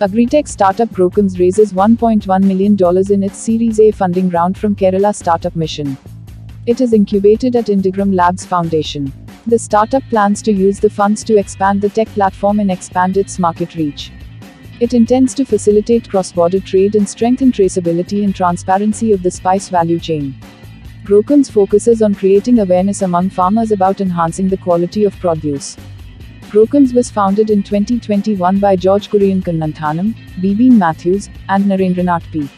Agritech startup Growcoms raises $1.1 million in its Series A funding round from Kerala Startup Mission. It is incubated at Indigram Labs Foundation. The startup plans to use the funds to expand the tech platform and expand its market reach. It intends to facilitate cross border trade and strengthen traceability and transparency of the spice value chain. Growcoms focuses on creating awareness among farmers about enhancing the quality of produce. Growcoms was founded in 2021 by George Kurian Kannanthanam, Bibin Mathews, and Narendranath P.